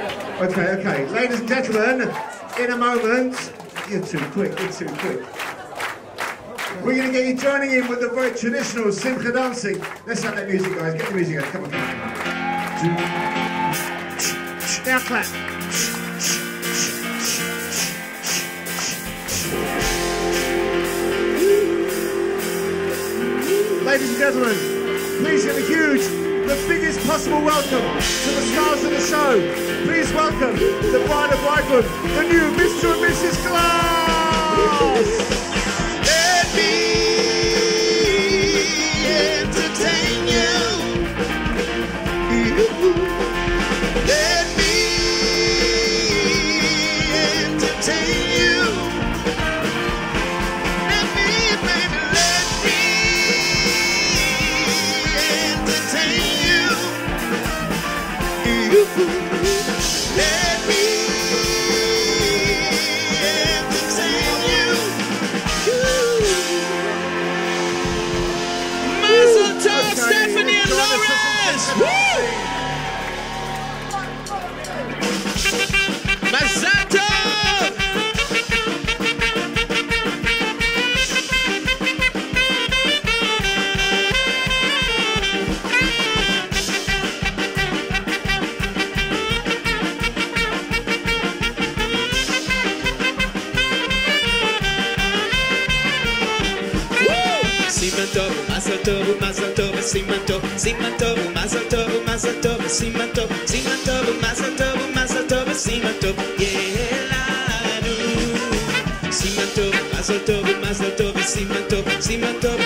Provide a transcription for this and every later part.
Okay, okay. Ladies and gentlemen, in a moment, you're too quick, you're too quick. We're going to get you joining in with the very traditional Simcha dancing. Let's have that music, guys. Get the music on. Come on. Now clap. Ladies and gentlemen, please give a huge, the biggest possible welcome to the stars of the show. Please welcome the bride and bridegroom, the new Mr. and Mrs. Glass. טוב ומזל טוב ומזל טוב וסימן טוב סימן טוב ומזל טוב ומזל טוב וסימן טוב סימן טוב ומזל טוב ומזל טוב וסימן טוב יהיה לנו סימן טוב ומזל טוב ומזל טוב וסימן טוב סימן טוב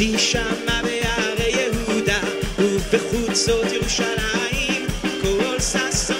אותי שמה בהרי יהודה ובחוצות ירושלים כל ששון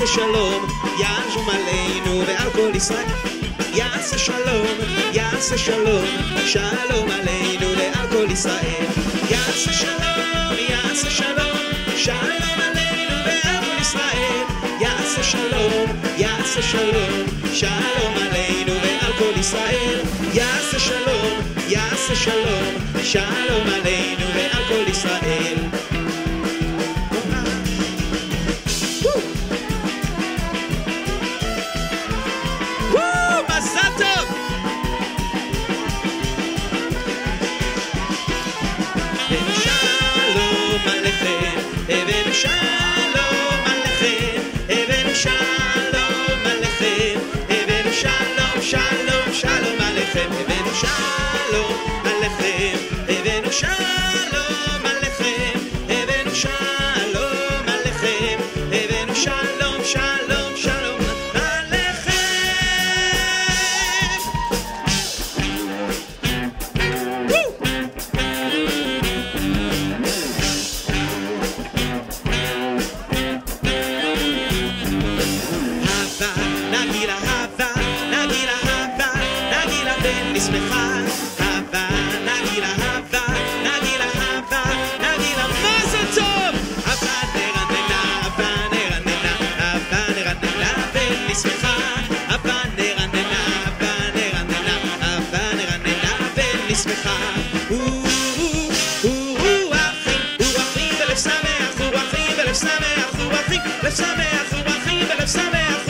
יעשה שלום ישום עלינו ועל כל ישראל. יעשה שלום יעשה שלום שלום עלינו ועל כל ישראל. יעשה שלום יעשה שלום שלום עלינו ועל כל ישראל. יעשה שלום יעשה שלום שלום עלינו ועל כל ישראל. יעשה שלום יעשה שלום שלום עלינו עליכם, הבאנו שלום עליכם, הבאנו שלום עליכם, הבאנו שלום, שלום, שלום עליכם. אהבה, נגיד אהבה, נגיד אהבה, נגיד אהבה, נשמחה Sabe, sabe, sabe.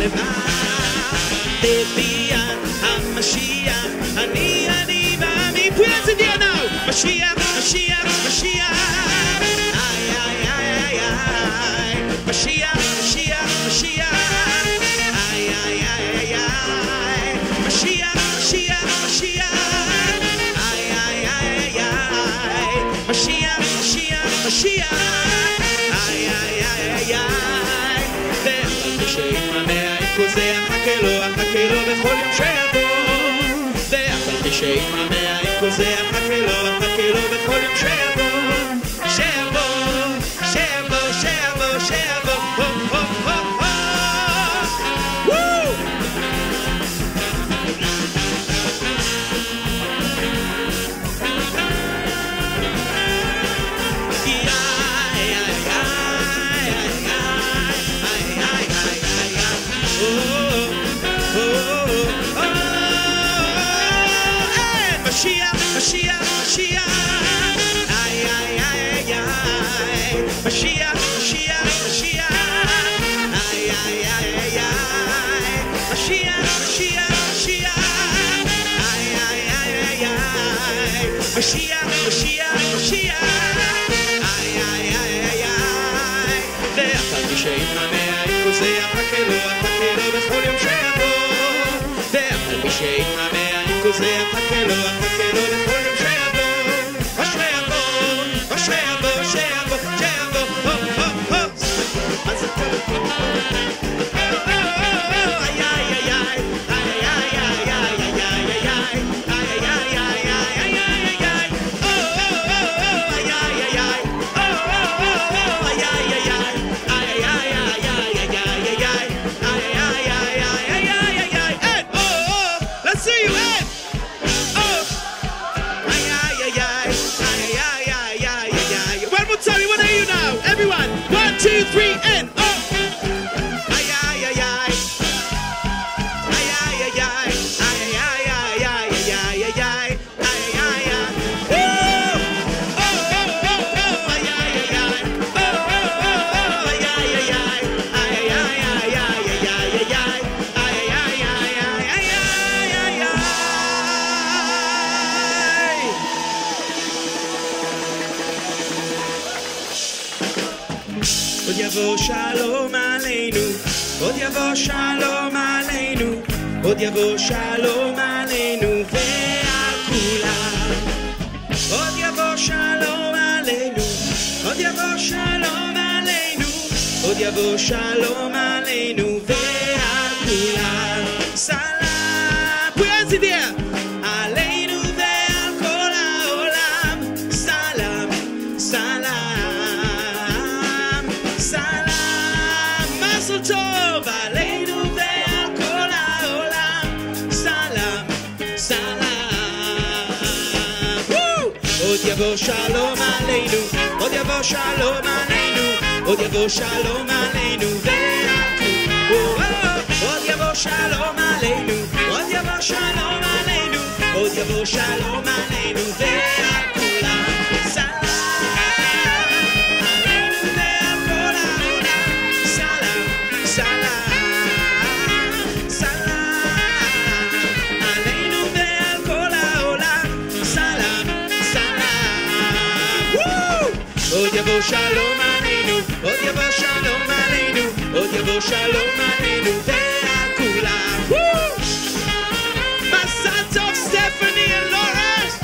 לבד. בביאה המשיח, אני אני מאמין. כולם זה דיאנו! משיח, משיח, משיח. Cause if I feel over, I feel over, call you trample Attaquelo, attaquelo, attaquelo, attaquelo, attaquelo, attaquelo, attaquelo, attaquelo, attaquelo, attaquelo, attaquelo, attaquelo, יבוא שלום עלינו, עוד יבוא שלום עלינו ועל כולם. עוד יבוא שלום עלינו, עוד יבוא שלום עלינו, עוד יבוא שלום עלינו ועל יבוא שלום עלינו, עוד יבוא שלום עלינו, עוד יבוא שלום עלינו ועל כולם. עוד יבוא שלום עלינו, עוד יבוא שלום עלינו, עוד יבוא שלום עלינו יבוא שלום עלינו, עוד יבוא שלום עלינו, עוד יבוא שלום עלינו ועל כולם. וואו! מזל טוב סטפני אלורס!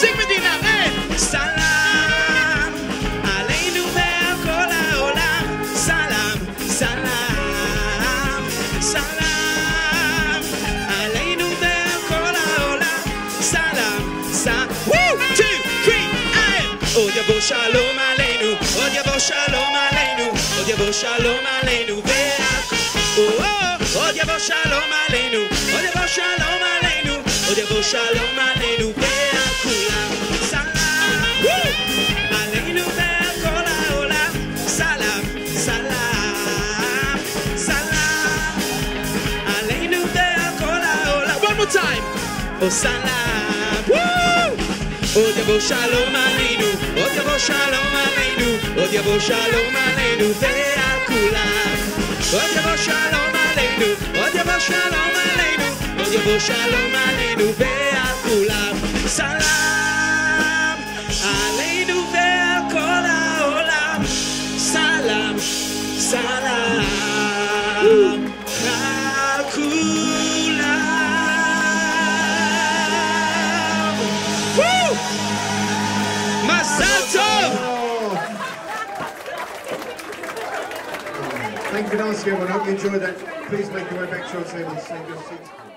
Sing Medina, hey! סלאם עלינו ועל כל העולם. סלאם, סלאם, סלאם עלינו ועל כל העולם. סלאם, סלאם. יבוא שלום עלינו, עוד יבוא שלום עלינו, עוד יבוא שלום עלינו ועל או, או, עוד יבוא שלום עלינו, עוד יבוא שלום עלינו, עוד יבוא שלום עלינו ועל כולם. סלאם, וואו! עלינו ועל כל העולם. סלאם, סלאם, סלאם. עלינו ועל כל העולם. One more time. oh salam. Woo! Oh Diabo shalom aleinu, oh Diabo shalom aleinu, oh Diabo shalom aleinu ועל כולם. Oh Diabo shalom aleinu, oh Diabo shalom aleinu, oh Diabo shalom aleinu ועל כולם. סלאם עלינו ועל כל העולם. סלאם, סלאם Thank you hope you enjoyed that. Please make your way back to your tables. Save your seats.